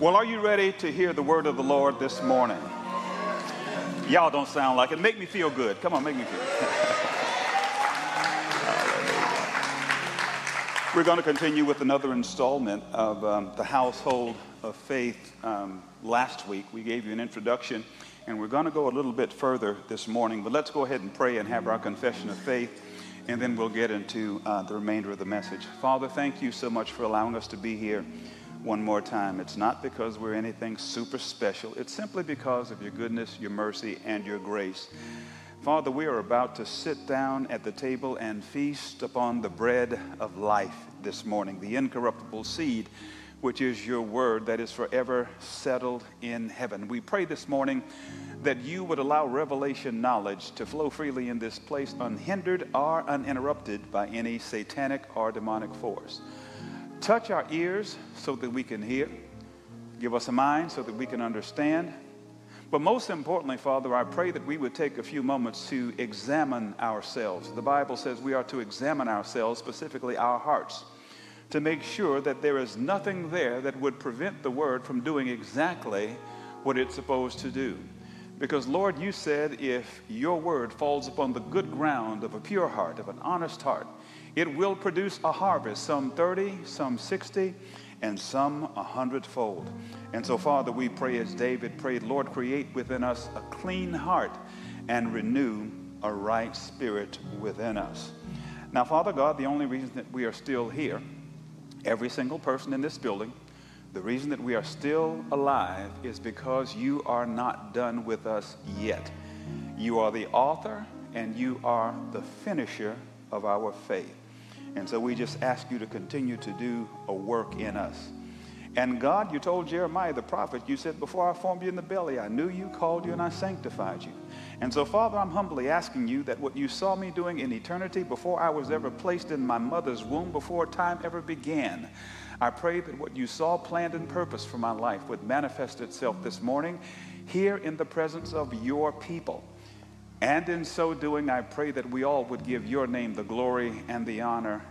Well, are you ready to hear the word of the Lord this morning? Y'all don't sound like it. Make me feel good. Come on, make me feel good. We're going to continue with another installment of um, the Household of Faith. Um, last week, we gave you an introduction, and we're going to go a little bit further this morning. But let's go ahead and pray and have our confession of faith, and then we'll get into uh, the remainder of the message. Father, thank you so much for allowing us to be here one more time. It's not because we're anything super special, it's simply because of your goodness, your mercy, and your grace. Father, we are about to sit down at the table and feast upon the bread of life this morning, the incorruptible seed, which is your word that is forever settled in heaven. We pray this morning that you would allow revelation knowledge to flow freely in this place, unhindered or uninterrupted by any satanic or demonic force. Touch our ears so that we can hear. Give us a mind so that we can understand. But most importantly, Father, I pray that we would take a few moments to examine ourselves. The Bible says we are to examine ourselves, specifically our hearts, to make sure that there is nothing there that would prevent the word from doing exactly what it's supposed to do. Because, Lord, you said if your word falls upon the good ground of a pure heart, of an honest heart, it will produce a harvest, some 30, some 60, and some a hundredfold. And so, Father, we pray as David prayed, Lord, create within us a clean heart and renew a right spirit within us. Now, Father God, the only reason that we are still here, every single person in this building, the reason that we are still alive is because you are not done with us yet. You are the author and you are the finisher of our faith. And so we just ask you to continue to do a work in us. And God, you told Jeremiah the prophet, you said, Before I formed you in the belly, I knew you, called you, and I sanctified you. And so, Father, I'm humbly asking you that what you saw me doing in eternity before I was ever placed in my mother's womb, before time ever began, I pray that what you saw planned and purposed for my life would manifest itself this morning here in the presence of your people. And in so doing, I pray that we all would give your name the glory and the honor.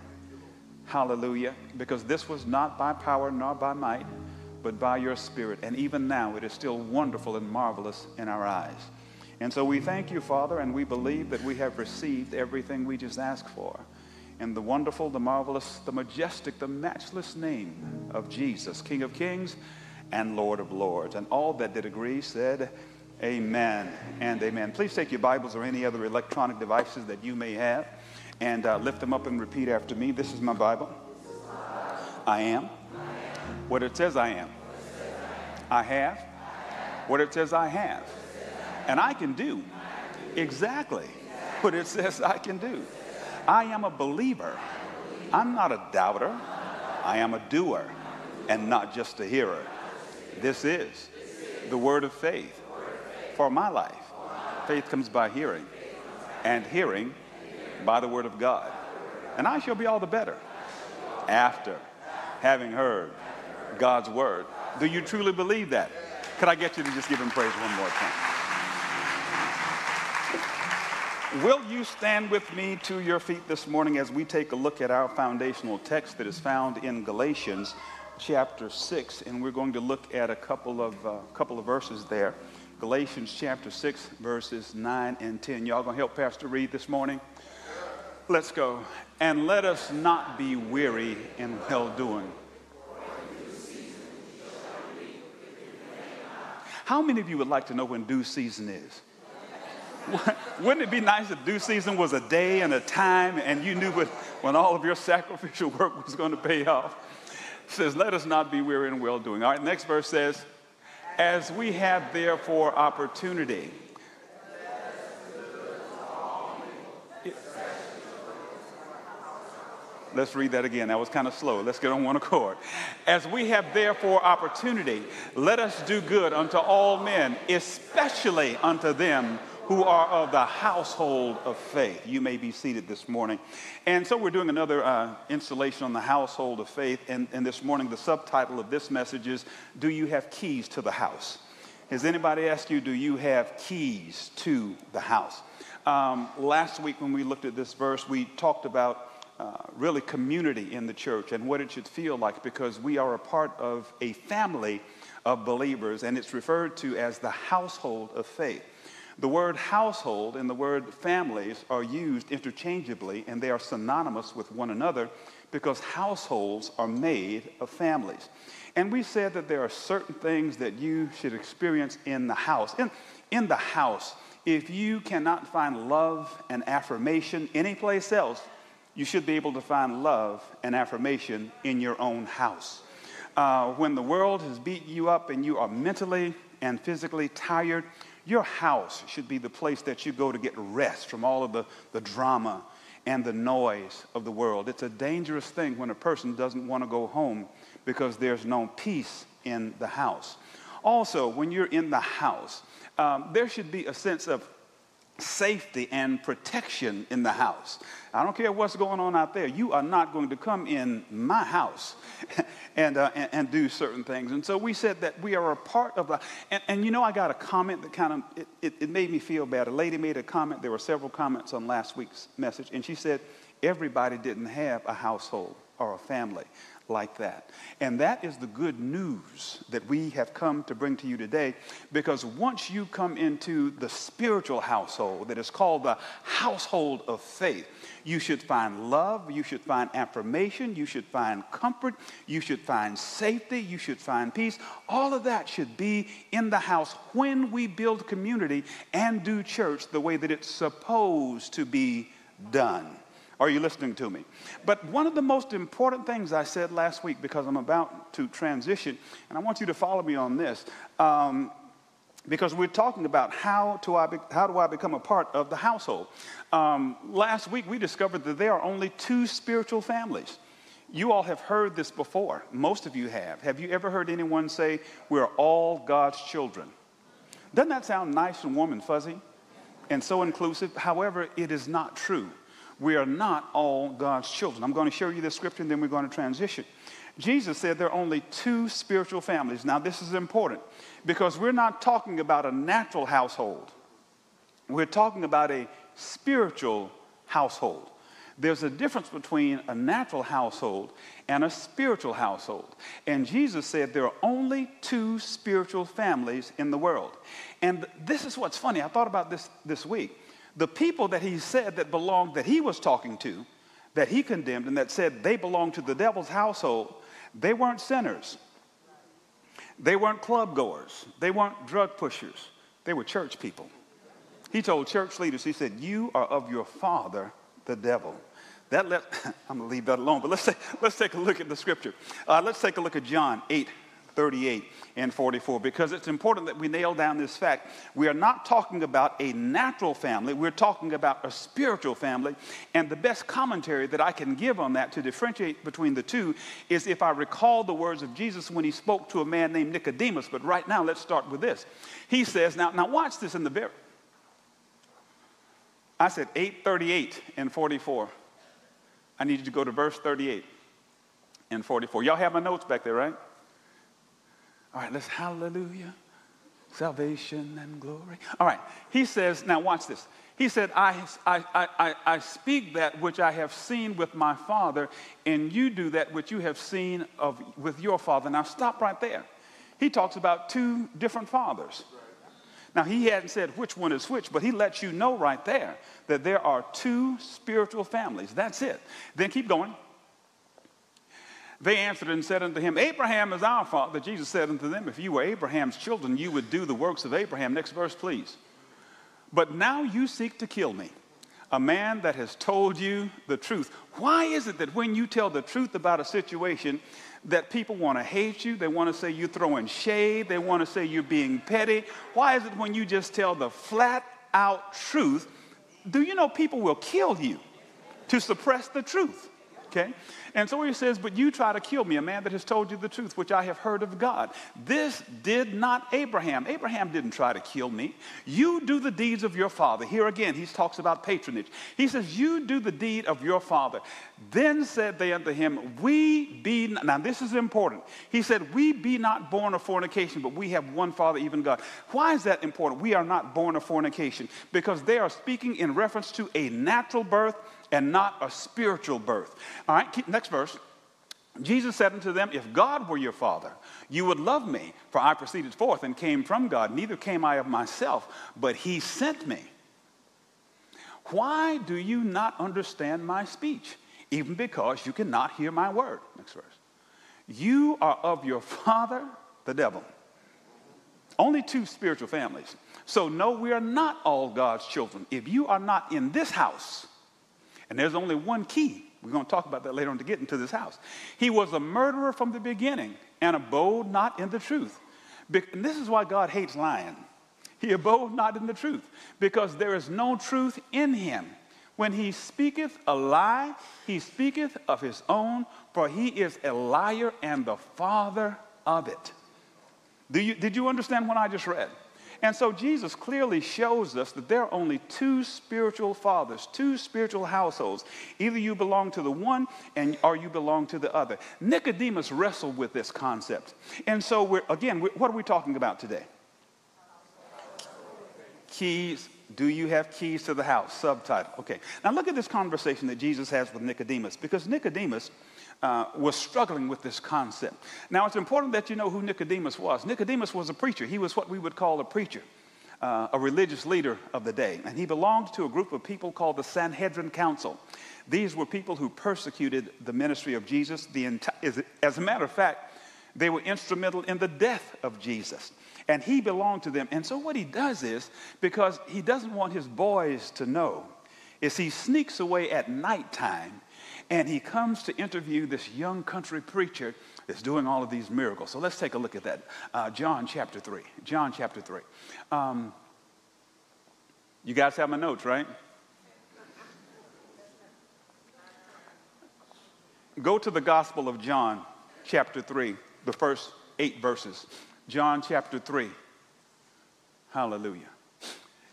Hallelujah. Because this was not by power nor by might, but by your spirit. And even now, it is still wonderful and marvelous in our eyes. And so we thank you, Father, and we believe that we have received everything we just asked for. In the wonderful, the marvelous, the majestic, the matchless name of Jesus, King of kings and Lord of lords. And all that did agree said, Amen and amen. Please take your Bibles or any other electronic devices that you may have and uh, lift them up and repeat after me. This is my Bible. I am what it says I am. I have what it says I have. And I can do exactly what it says I can do. I am a believer. I'm not a doubter. I am a doer and not just a hearer. This is the word of faith for my life. Faith comes by hearing, and hearing by the word of God. And I shall be all the better after having heard God's word. Do you truly believe that? Could I get you to just give him praise one more time? Will you stand with me to your feet this morning as we take a look at our foundational text that is found in Galatians chapter 6 and we're going to look at a couple of uh, couple of verses there. Galatians chapter 6, verses 9 and 10. Y'all gonna help Pastor read this morning? Let's go. And let us not be weary in well doing. How many of you would like to know when due season is? Wouldn't it be nice if due season was a day and a time and you knew what, when all of your sacrificial work was going to pay off? It says, Let us not be weary in well doing. All right, next verse says, as we have therefore opportunity. Let's read that again. That was kind of slow. Let's get on one accord. As we have therefore opportunity, let us do good unto all men, especially unto them who are of the household of faith. You may be seated this morning. And so we're doing another uh, installation on the household of faith. And, and this morning, the subtitle of this message is Do You Have Keys to the House? Has anybody asked you, Do you have keys to the house? Um, last week, when we looked at this verse, we talked about uh, really community in the church and what it should feel like because we are a part of a family of believers, and it's referred to as the household of faith. The word household and the word families are used interchangeably, and they are synonymous with one another because households are made of families. And we said that there are certain things that you should experience in the house. In, in the house, if you cannot find love and affirmation anyplace else, you should be able to find love and affirmation in your own house. Uh, when the world has beat you up and you are mentally and physically tired, your house should be the place that you go to get rest from all of the, the drama and the noise of the world. It's a dangerous thing when a person doesn't want to go home because there's no peace in the house. Also, when you're in the house, um, there should be a sense of safety and protection in the house. I don't care what's going on out there. You are not going to come in my house and, uh, and, and, do certain things. And so we said that we are a part of the, and, and you know, I got a comment that kind of, it, it, it made me feel bad. A lady made a comment. There were several comments on last week's message. And she said, everybody didn't have a household or a family like that. And that is the good news that we have come to bring to you today because once you come into the spiritual household that is called the household of faith, you should find love, you should find affirmation, you should find comfort, you should find safety, you should find peace. All of that should be in the house when we build community and do church the way that it's supposed to be done. Are you listening to me? But one of the most important things I said last week, because I'm about to transition, and I want you to follow me on this, um, because we're talking about how, to I be, how do I become a part of the household. Um, last week, we discovered that there are only two spiritual families. You all have heard this before. Most of you have. Have you ever heard anyone say, We're all God's children? Doesn't that sound nice and warm and fuzzy and so inclusive? However, it is not true we are not all God's children. I'm going to show you this scripture and then we're going to transition. Jesus said there are only two spiritual families. Now, this is important because we're not talking about a natural household, we're talking about a spiritual household. There's a difference between a natural household and a spiritual household. And Jesus said there are only two spiritual families in the world. And this is what's funny. I thought about this this week the people that he said that belonged, that he was talking to, that he condemned and that said they belonged to the devil's household, they weren't sinners. They weren't club goers. They weren't drug pushers. They were church people. He told church leaders, he said, You are of your father, the devil. That let, I'm going to leave that alone, but let's, take, let's take a look at the scripture. Uh, let's take a look at John 8, 38 and 44 because it's important that we nail down this fact. We are not talking about a natural family, we're talking about a spiritual family. And the best commentary that I can give on that to differentiate between the two is if I recall the words of Jesus when he spoke to a man named Nicodemus. But right now, let's start with this. He says, now, now watch this in the very. I said 838 and 44. I need you to go to verse 38 and 44. Y'all have my notes back there, right? All right, let's hallelujah. Salvation and glory. All right, he says, now watch this. He said, I, I, I, I speak that which I have seen with my father, and you do that which you have seen of, with your father. Now stop right there. He talks about two different fathers. Now, he hadn't said which one is which, but he lets you know right there that there are two spiritual families. That's it. Then keep going. They answered and said unto him, Abraham is our father. Jesus said unto them, If you were Abraham's children, you would do the works of Abraham. Next verse, please. But now you seek to kill me, a man that has told you the truth. Why is it that when you tell the truth about a situation, that people want to hate you? They want to say you're throwing shade. They want to say you're being petty. Why is it when you just tell the flat out truth, do you know people will kill you to suppress the truth? Okay? And so he says, But you try to kill me, a man that has told you the truth, which I have heard of God. This did not Abraham. Abraham didn't try to kill me. You do the deeds of your father. Here again, he talks about patronage. He says, You do the deed of your father. Then said they unto him, We be, now this is important. He said, We be not born of fornication, but we have one father, even God. Why is that important? We are not born of fornication because they are speaking in reference to a natural birth and not a spiritual birth. All right, next verse. Jesus said unto them, If God were your father, you would love me, for I proceeded forth and came from God. Neither came I of myself, but he sent me. Why do you not understand my speech? Even because you cannot hear my word. Next verse. You are of your father, the devil. Only two spiritual families. So, no, we are not all God's children. If you are not in this house, and there's only one key, we're going to talk about that later on to get into this house. He was a murderer from the beginning and abode not in the truth. And this is why God hates lying. He abode not in the truth because there is no truth in him. When he speaketh a lie, he speaketh of his own, for he is a liar and the father of it. Do You, did you understand what I just read? And so Jesus clearly shows us that there are only two spiritual fathers, two spiritual households. Either you belong to the one and or you belong to the other. Nicodemus wrestled with this concept. And so we're again, we're, what are we talking about today? Keys. Do you have keys to the house? Subtitle. Okay. Now look at this conversation that Jesus has with Nicodemus because Nicodemus uh, was struggling with this concept. Now, it's important that you know who Nicodemus was. Nicodemus was a preacher, he was what we would call a preacher. Uh, a religious leader of the day, and he belonged to a group of people called the Sanhedrin Council. These were people who persecuted the ministry of Jesus. The enti- as a matter of fact, they were instrumental in the death of Jesus. And he belonged to them. And so, what he does is, because he doesn't want his boys to know, is he sneaks away at nighttime and he comes to interview this young country preacher that's doing all of these miracles. So let's take a look at that. Uh, John chapter 3. John chapter 3. Um, you guys have my notes, right? Go to the Gospel of John, chapter 3, the first eight verses. John chapter 3. Hallelujah.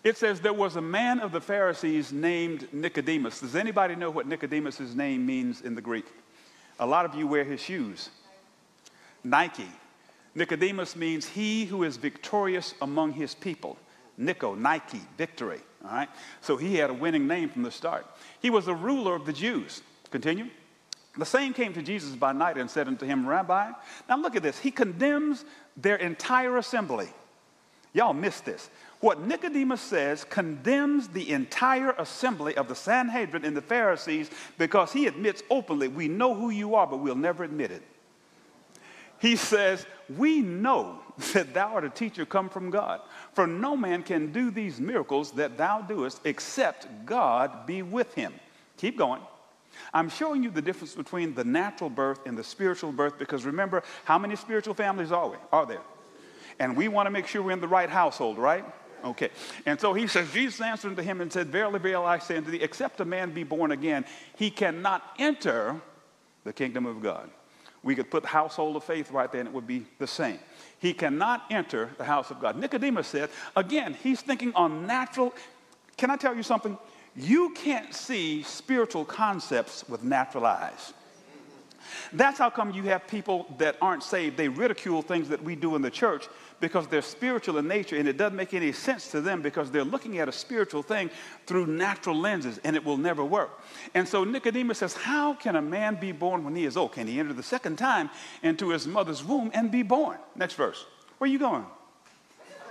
It says there was a man of the Pharisees named Nicodemus. Does anybody know what Nicodemus' name means in the Greek? A lot of you wear his shoes. Nike. Nicodemus means he who is victorious among his people. Nico, Nike, victory. All right? So he had a winning name from the start. He was a ruler of the Jews. Continue. The same came to Jesus by night and said unto him, Rabbi, now look at this. He condemns their entire assembly. Y'all missed this. What Nicodemus says condemns the entire assembly of the Sanhedrin and the Pharisees because he admits openly, we know who you are, but we'll never admit it. He says, We know that thou art a teacher come from God. For no man can do these miracles that thou doest except God be with him. Keep going. I'm showing you the difference between the natural birth and the spiritual birth because remember, how many spiritual families are we? Are there? And we want to make sure we're in the right household, right? Okay. And so he says, Jesus answered unto him and said, Verily, verily, I say unto thee, except a man be born again, he cannot enter the kingdom of God. We could put household of faith right there and it would be the same. He cannot enter the house of God. Nicodemus said, again, he's thinking on natural. Can I tell you something? You can't see spiritual concepts with natural eyes. That's how come you have people that aren't saved. They ridicule things that we do in the church because they're spiritual in nature and it doesn't make any sense to them because they're looking at a spiritual thing through natural lenses and it will never work. And so Nicodemus says, How can a man be born when he is old? Can he enter the second time into his mother's womb and be born? Next verse. Where are you going?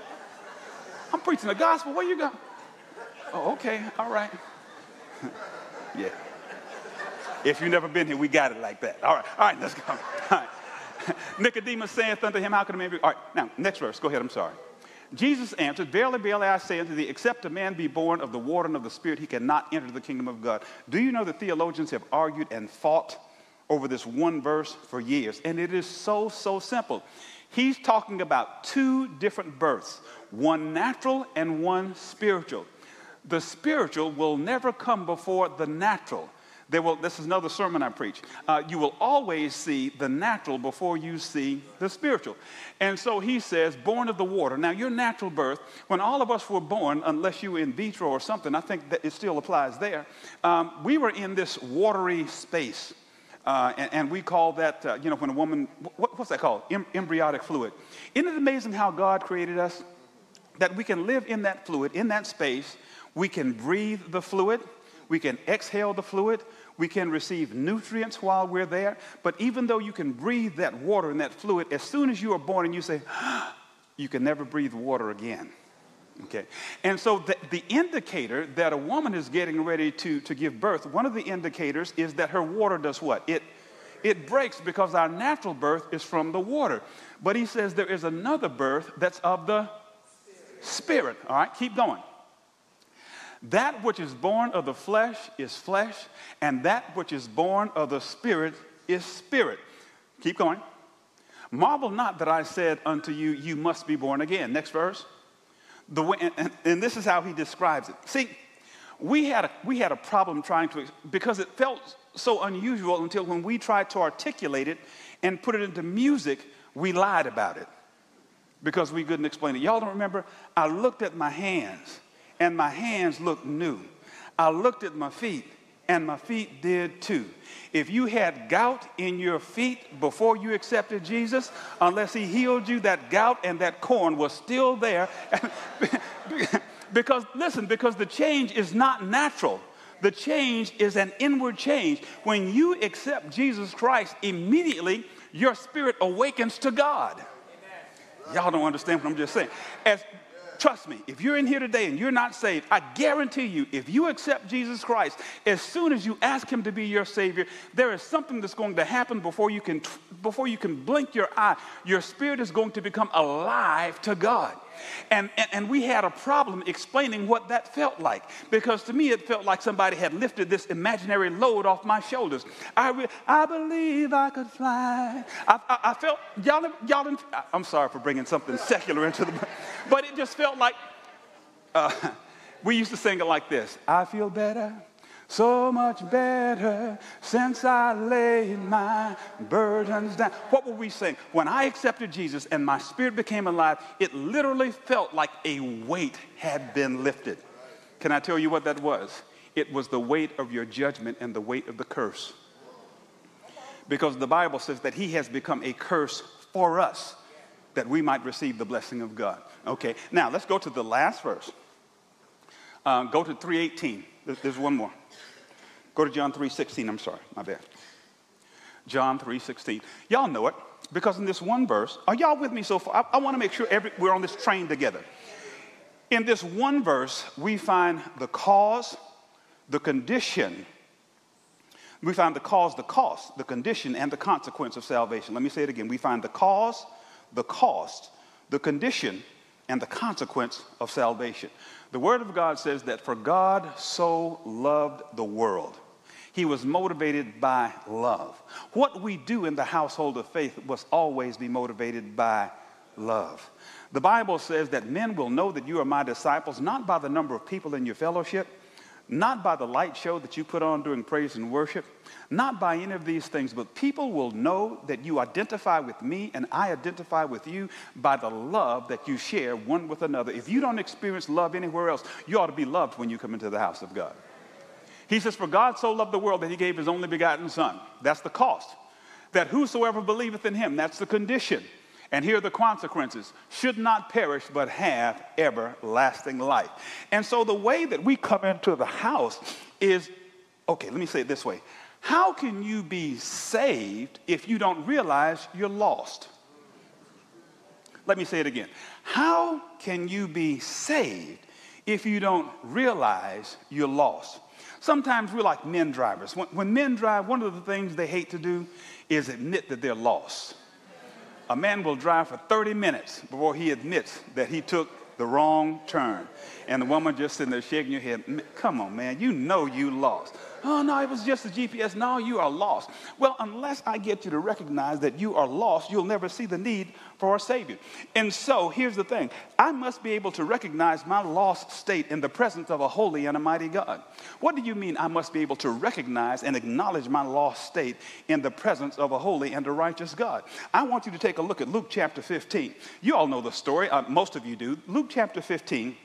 I'm preaching the gospel. Where are you going? Oh, okay. All right. yeah. If you've never been here, we got it like that. All right. All right, let's go. All right. Nicodemus saith unto him, How can a man be? All right, now, next verse. Go ahead, I'm sorry. Jesus answered, Verily, verily, I say unto thee, except a man be born of the water and of the Spirit, he cannot enter the kingdom of God. Do you know that theologians have argued and fought over this one verse for years? And it is so, so simple. He's talking about two different births one natural and one spiritual. The spiritual will never come before the natural. Will, this is another sermon I preach. Uh, you will always see the natural before you see the spiritual. And so he says, born of the water. Now, your natural birth, when all of us were born, unless you were in vitro or something, I think that it still applies there. Um, we were in this watery space. Uh, and, and, we call that, uh, you know, when a woman, what, what's that called? Em- embryonic fluid. Isn't it amazing how God created us? That we can live in that fluid, in that space. We can breathe the fluid. We can exhale the fluid We can receive nutrients while we're there. But even though you can breathe that water and that fluid, as soon as you are born and you say, you can never breathe water again. Okay. And so the, the, indicator that a woman is getting ready to, to give birth, one of the indicators is that her water does what? It, it breaks because our natural birth is from the water. But he says there is another birth that's of the spirit. spirit. All right, keep going. That which is born of the flesh is flesh, and that which is born of the spirit is spirit. Keep going. Marvel not that I said unto you, You must be born again. Next verse. The way, and, and this is how he describes it. See, we had, a, we had a problem trying to, because it felt so unusual until when we tried to articulate it and put it into music, we lied about it because we couldn't explain it. Y'all don't remember? I looked at my hands and my hands looked new. I looked at my feet and my feet did too. If you had gout in your feet before you accepted Jesus, unless he healed you, that gout and that corn was still there. because, listen, because the change is not natural. The change is an inward change. When you accept Jesus Christ, immediately your spirit awakens to God. Y'all don't understand what I'm just saying. As Trust me, if you're in here today and you're not saved, I guarantee you, if you accept Jesus Christ, as soon as you ask him to be your Savior, there is something that's going to happen before you can, before you can blink your eye. Your spirit is going to become alive to God. And, and, and, we had a problem explaining what that felt like because to me it felt like somebody had lifted this imaginary load off my shoulders. I, re- I believe I could fly. I, I, I felt, y'all, y'all, I'm sorry for bringing something secular into the, but it just felt like, uh, we used to sing it like this I feel better so much better since I laid my burdens down. What were we saying? When I accepted Jesus and my spirit became alive, it literally felt like a weight had been lifted. Can I tell you what that was? It was the weight of your judgment and the weight of the curse. Because the Bible says that he has become a curse for us that we might receive the blessing of God. Okay, now let's go to the last verse. Uh, go to 318. There's one more. Go to John 3.16. I'm sorry, my bad. John 3.16. Y'all know it because in this one verse, are y'all with me so far? I, I want to make sure every, we're on this train together. In this one verse, we find the cause, the condition, we find the cause, the cost, the condition, and the consequence of salvation. Let me say it again. We find the cause, the cost, the condition, and the consequence of salvation. The Word of God says that for God so loved the world he was motivated by love. What we do in the household of faith must always be motivated by love. The Bible says that men will know that you are my disciples not by the number of people in your fellowship, not by the light show that you put on during praise and worship, not by any of these things, but people will know that you identify with me and I identify with you by the love that you share one with another. If you don't experience love anywhere else, you ought to be loved when you come into the house of God. He says, For God so loved the world that he gave his only begotten Son. That's the cost. That whosoever believeth in him, that's the condition. And here are the consequences should not perish, but have everlasting life. And so the way that we come into the house is okay, let me say it this way How can you be saved if you don't realize you're lost? Let me say it again. How can you be saved if you don't realize you're lost? Sometimes we're like men drivers. When, when, men drive, one of the things they hate to do is admit that they're lost. A man will drive for 30 minutes before he admits that he took the wrong turn. And the woman just sitting there shaking her head, come on, man, you know you lost. Oh, no, it was just the GPS. Now you are lost. Well, unless I get you to recognize that you are lost, you'll never see the need for a Savior. And so here's the thing I must be able to recognize my lost state in the presence of a holy and a mighty God. What do you mean I must be able to recognize and acknowledge my lost state in the presence of a holy and a righteous God? I want you to take a look at Luke chapter 15. You all know the story, uh, most of you do. Luke chapter 15.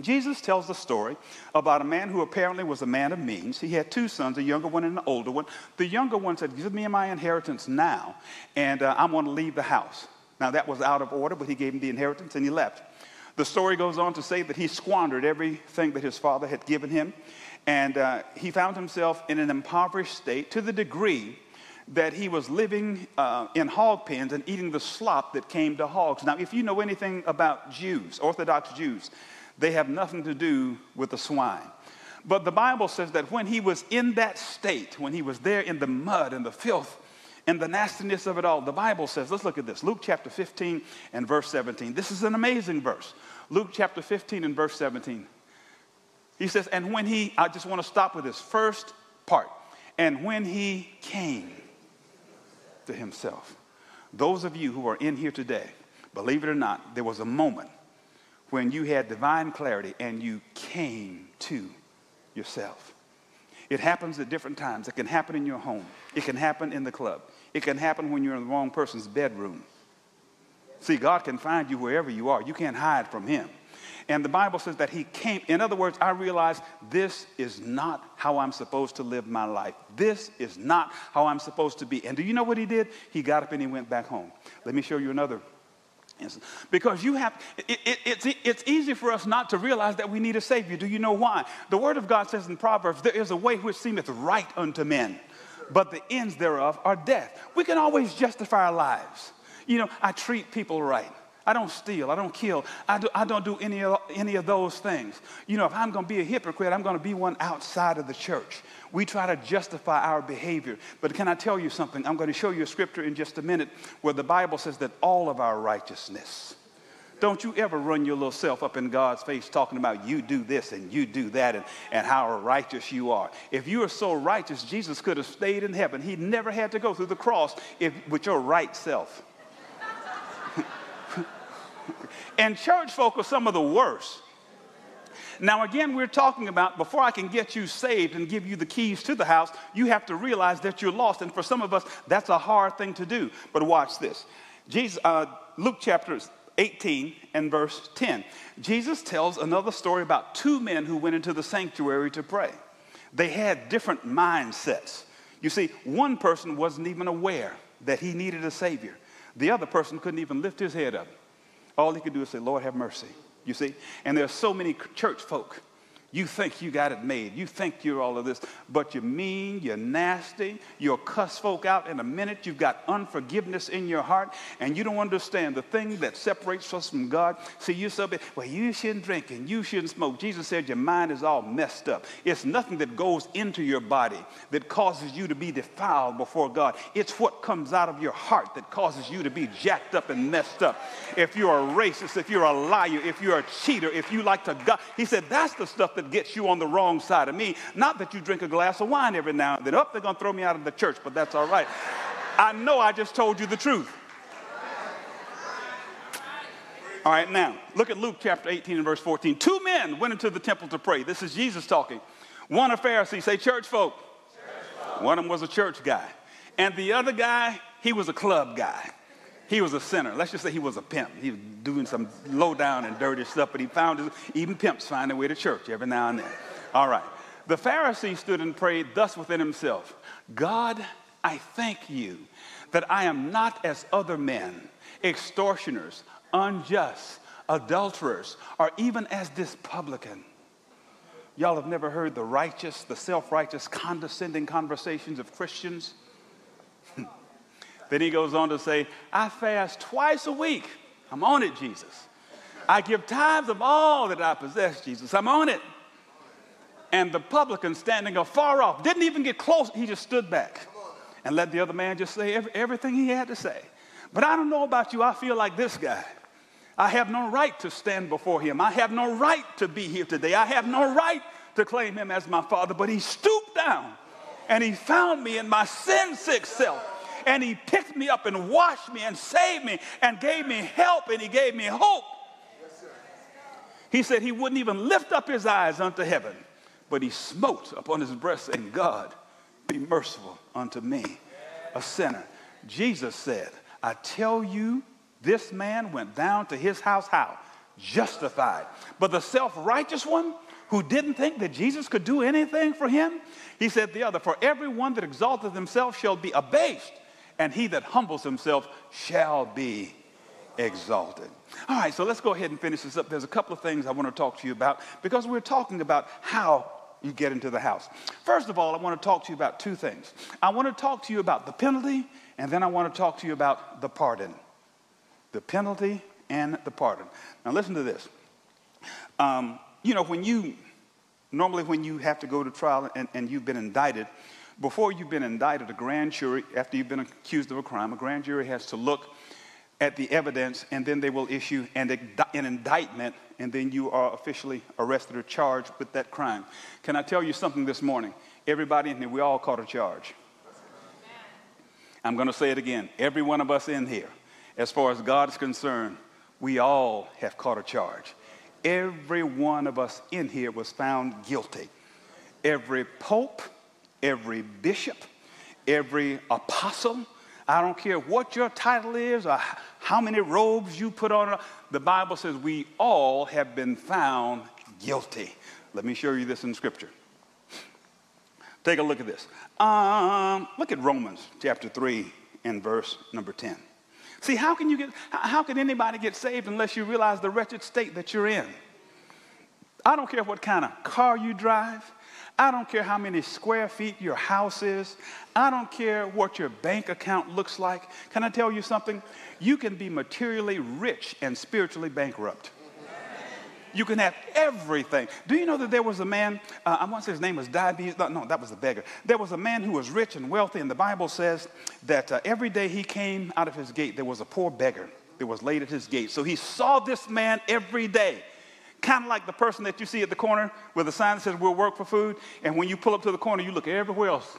Jesus tells the story about a man who apparently was a man of means. He had two sons, a younger one and an older one. The younger one said, Give me my inheritance now, and uh, I'm going to leave the house. Now, that was out of order, but he gave him the inheritance and he left. The story goes on to say that he squandered everything that his father had given him, and uh, he found himself in an impoverished state to the degree that he was living uh, in hog pens and eating the slop that came to hogs. Now, if you know anything about Jews, Orthodox Jews, they have nothing to do with the swine. But the Bible says that when he was in that state, when he was there in the mud and the filth and the nastiness of it all, the Bible says, let's look at this Luke chapter 15 and verse 17. This is an amazing verse. Luke chapter 15 and verse 17. He says, and when he, I just want to stop with this first part, and when he came to himself. Those of you who are in here today, believe it or not, there was a moment when you had divine clarity and you came to yourself. It happens at different times. It can happen in your home. It can happen in the club. It can happen when you're in the wrong person's bedroom. See, God can find you wherever you are. You can't hide from Him. And the Bible says that He came. In other words, I realized this is not how I'm supposed to live my life. This is not how I'm supposed to be. And do you know what He did? He got up and He went back home. Let me show you another because you have, it, it, it's, it's easy for us not to realize that we need a Savior. Do you know why? The Word of God says in Proverbs, there is a way which seemeth right unto men, but the ends thereof are death. We can always justify our lives. You know, I treat people right. I don't steal. I don't kill. I, do, don't do any of, any of those things. You know, if I'm going to be a hypocrite, I'm going to be one outside of the church. We try to justify our behavior. But can I tell you something? I'm going to show you a scripture in just a minute where the Bible says that all of our righteousness, don't you ever run your little self up in God's face talking about you do this and you do that and, and how righteous you are. If you are so righteous, Jesus could have stayed in heaven. He never had to go through the cross if, with your right self. And church folk are some of the worst. Now, again, we're talking about before I can get you saved and give you the keys to the house, you have to realize that you're lost. And for some of us, that's a hard thing to do. But watch this Jesus, uh, Luke chapter 18 and verse 10. Jesus tells another story about two men who went into the sanctuary to pray. They had different mindsets. You see, one person wasn't even aware that he needed a Savior, the other person couldn't even lift his head up. All he could do is say, Lord, have mercy. You see? And there are so many church folk you think you got it made. You think you're all of this, but you're mean, you're nasty, you'll cuss folk out in a minute. You've got unforgiveness in your heart, and you don't understand the thing that separates us from God. See, you're so big, well, you shouldn't drink and you shouldn't smoke. Jesus said your mind is all messed up. It's nothing that goes into your body that causes you to be defiled before God. It's what comes out of your heart that causes you to be jacked up and messed up. If you're a racist, if you're a liar, if you're a cheater, if you like to God, he said that's the stuff that gets you on the wrong side of me. Not that you drink a glass of wine every now and then. Up, oh, they're going to throw me out of the church, but that's all right. I know I just told you the truth. All right, now, look at Luke chapter 18 and verse 14. Two men went into the temple to pray. This is Jesus talking. One a Pharisee, say church folk. church folk. One of them was a church guy. And the other guy, he was a club guy. He was a sinner. Let's just say he was a pimp. He was doing some low down and dirty stuff, but he found his, even pimps find their way to church every now and then. All right. The Pharisee stood and prayed thus within himself God, I thank you that I am not as other men, extortioners, unjust, adulterers, or even as this publican. Y'all have never heard the righteous, the self righteous, condescending conversations of Christians? Then he goes on to say, I fast twice a week. I'm on it, Jesus. I give tithes of all that I possess, Jesus. I'm on it. And the publican standing afar off didn't even get close. He just stood back and let the other man just say every, everything he had to say. But I don't know about you. I feel like this guy. I have no right to stand before him. I have no right to be here today. I have no right to claim him as my father. But he stooped down and he found me in my sin sick self and he picked me up and washed me and saved me and gave me help and he gave me hope. He said he wouldn't even lift up his eyes unto heaven, but he smote upon his breast, saying, God, be merciful unto me, a sinner. Jesus said, I tell you, this man went down to his house how? Justified. But the self righteous one, who didn't think that Jesus could do anything for him, he said the other, For everyone that exalteth himself shall be abased, and he that humbles himself shall be exalted. All right, so let's go ahead and finish this up. There's a couple of things I want to talk to you about because we're talking about how you get into the house. First of all, I want to talk to you about two things. I want to talk to you about the penalty, and then I want to talk to you about the pardon. The penalty and the pardon. Now, listen to this. Um, you know, when you, normally when you have to go to trial and, and you've been indicted, before you've been indicted, a grand jury, after you've been accused of a crime, a grand jury has to look at the evidence and then they will issue an, an indictment and then you are officially arrested or charged with that crime. Can I tell you something this morning? Everybody in here, we all caught a charge. I'm going to say it again. Every one of us in here, as far as God is concerned, we all have caught a charge. Every one of us in here was found guilty. Every pope, every bishop, every apostle, I don't care what your title is or how many robes you put on. The Bible says we all have been found guilty. Let me show you this in Scripture. Take a look at this. Um, look at Romans chapter 3 and verse number 10. See, how can you get, how can anybody get saved unless you realize the wretched state that you're in? I don't care what kind of car you drive. I don't care how many square feet your house is. I don't care what your bank account looks like. Can I tell you something? You can be materially rich and spiritually bankrupt. You can have everything. Do you know that there was a man, uh, I want to say his name was Diabetes. No, no, that was a beggar. There was a man who was rich and wealthy, and the Bible says that uh, every day he came out of his gate, there was a poor beggar that was laid at his gate. So he saw this man every day. Kind of like the person that you see at the corner with a sign that says, We'll work for food. And when you pull up to the corner, you look everywhere else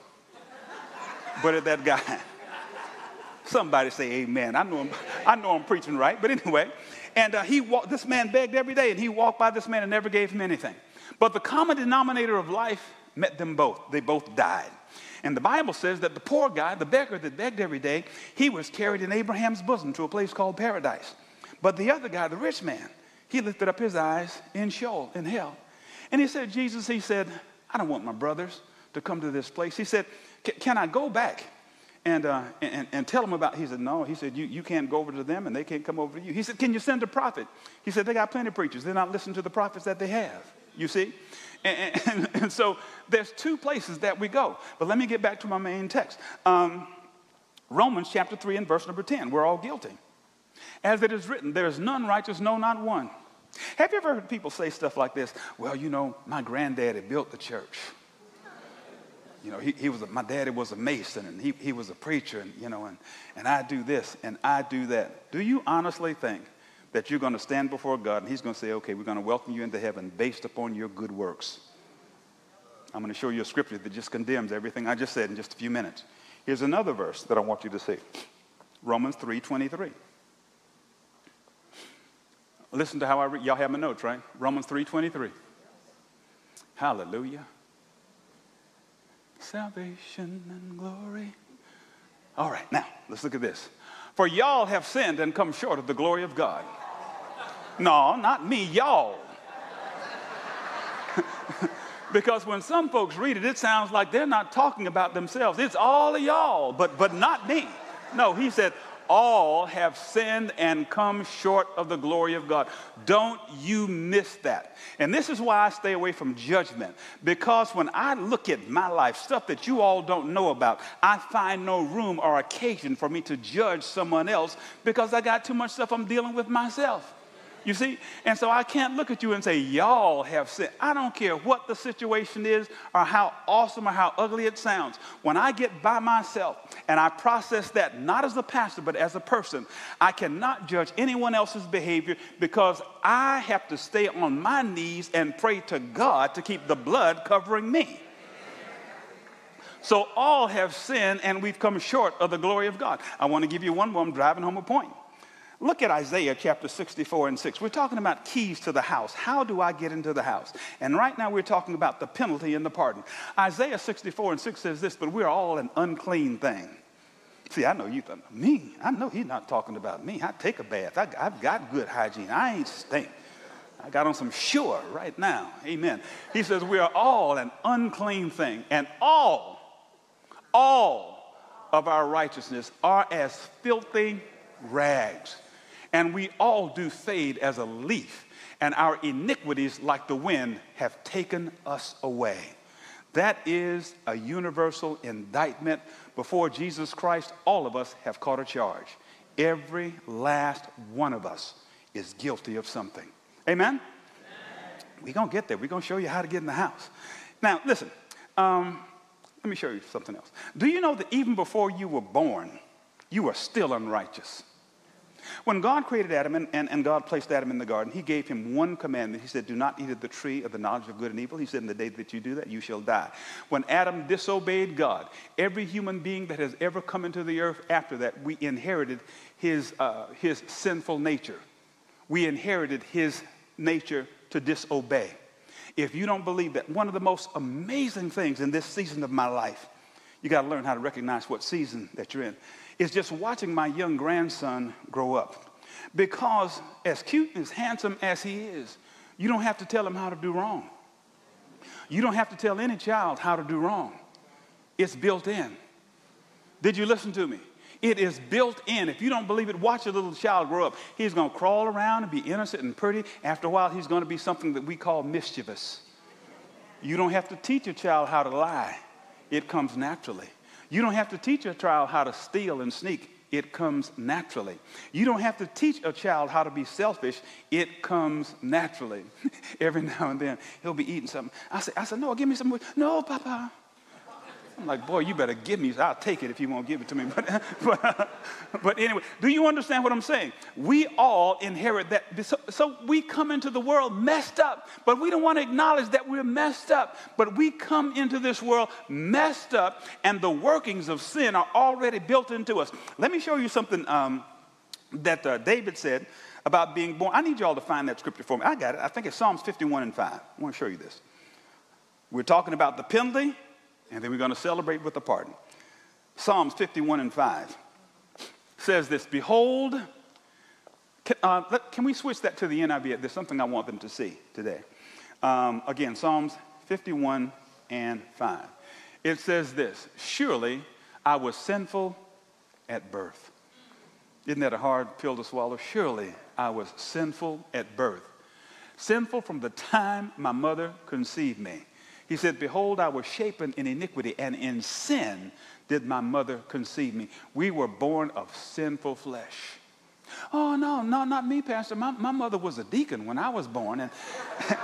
but at that guy. Somebody say amen. I know I'm, I know I'm preaching right, but anyway. And uh, he walked, this man begged every day, and he walked by this man and never gave him anything. But the common denominator of life met them both. They both died. And the Bible says that the poor guy, the beggar that begged every day, he was carried in Abraham's bosom to a place called paradise. But the other guy, the rich man, he lifted up his eyes in Sheol, in hell. And he said, Jesus, he said, I don't want my brothers to come to this place. He said, Can I go back and, uh, and, and tell them about He said, No. He said, you, you can't go over to them and they can't come over to you. He said, Can you send a prophet? He said, They got plenty of preachers. They're not listening to the prophets that they have. You see? And, and, and so there's two places that we go. But let me get back to my main text. Um, Romans chapter 3 and verse number 10. We're all guilty. As it is written, there is none righteous, no, not one. Have you ever heard people say stuff like this? Well, you know, my granddaddy built the church. You know, he, he was a, my daddy was a mason and he, he was a preacher and, you know, and, and I do this and I do that. Do you honestly think that you're going to stand before God and he's going to say, okay, we're going to welcome you into heaven based upon your good works? I'm going to show you a scripture that just condemns everything I just said in just a few minutes. Here's another verse that I want you to see. Romans 3.23. Listen to how I read. Y'all have my notes, right? Romans 3.23. Hallelujah. Salvation and glory. All right, now, let's look at this. For y'all have sinned and come short of the glory of God. No, not me, y'all. because when some folks read it, it sounds like they're not talking about themselves. It's all of y'all, but, but not me. No, he said, all have sinned and come short of the glory of God. Don't you miss that. And this is why I stay away from judgment. Because when I look at my life, stuff that you all don't know about, I find no room or occasion for me to judge someone else because I got too much stuff I'm dealing with myself. You see? And so I can't look at you and say, y'all have sinned. I don't care what the situation is or how awesome or how ugly it sounds. When I get by myself and I process that, not as a pastor, but as a person, I cannot judge anyone else's behavior because I have to stay on my knees and pray to God to keep the blood covering me. So all have sinned and we've come short of the glory of God. I want to give you one more. I'm driving home a point. Look at Isaiah chapter 64 and 6. We're talking about keys to the house. How do I get into the house? And right now we're talking about the penalty and the pardon. Isaiah 64 and 6 says this, but we're all an unclean thing. See, I know you me? I know he's not talking about me. I take a bath. I, have got good hygiene. I ain't stink. I got on some sure right now. Amen. He says we are all an unclean thing, and all, all of our righteousness are as filthy rags and we all do fade as a leaf, and our iniquities, like the wind, have taken us away. That is a universal indictment. Before Jesus Christ, all of us have caught a charge. Every last one of us is guilty of something. Amen? We're going to get there. We're going to show you how to get in the house. Now, listen, um, let me show you something else. Do you know that even before you were born, you were still unrighteous? When God created Adam and, and, and, God placed Adam in the garden, he gave him one commandment. He said, Do not eat of the tree of the knowledge of good and evil. He said, In the day that you do that, you shall die. When Adam disobeyed God, every human being that has ever come into the earth after that, we inherited his, uh, his sinful nature. We inherited his nature to disobey. If you don't believe that, one of the most amazing things in this season of my life, you got to learn how to recognize what season that you're in, is just watching my young grandson grow up. Because as cute and as handsome as he is, you don't have to tell him how to do wrong. You don't have to tell any child how to do wrong. It's built in. Did you listen to me? It is built in. If you don't believe it, watch a little child grow up. He's going to crawl around and be innocent and pretty. After a while, he's going to be something that we call mischievous. You don't have to teach a child how to lie, it comes naturally. You don't have to teach a child how to steal and sneak. It comes naturally. You don't have to teach a child how to be selfish. It comes naturally. Every now and then, he'll be eating something. I say, I said, no, give me some. No, Papa. I'm like, boy, you better give me. I'll take it if you won't give it to me. But, but, but anyway, do you understand what I'm saying? We all inherit that. So, so we come into the world messed up, but we don't want to acknowledge that we're messed up. But we come into this world messed up, and the workings of sin are already built into us. Let me show you something um, that uh, David said about being born. I need you all to find that scripture for me. I got it. I think it's Psalms 51 and 5. I want to show you this. We're talking about the penalty and then we're going to celebrate with a party. Psalms 51 and 5 says this Behold, can, uh, let, can we switch that to the NIV? There's something I want them to see today. Um, again, Psalms 51 and 5. It says this Surely I was sinful at birth. Isn't that a hard pill to swallow? Surely I was sinful at birth. Sinful from the time my mother conceived me. He said, Behold, I was shapen in iniquity, and in sin did my mother conceive me. We were born of sinful flesh. Oh, no, no, not me, Pastor. My, my mother was a deacon when I was born, and,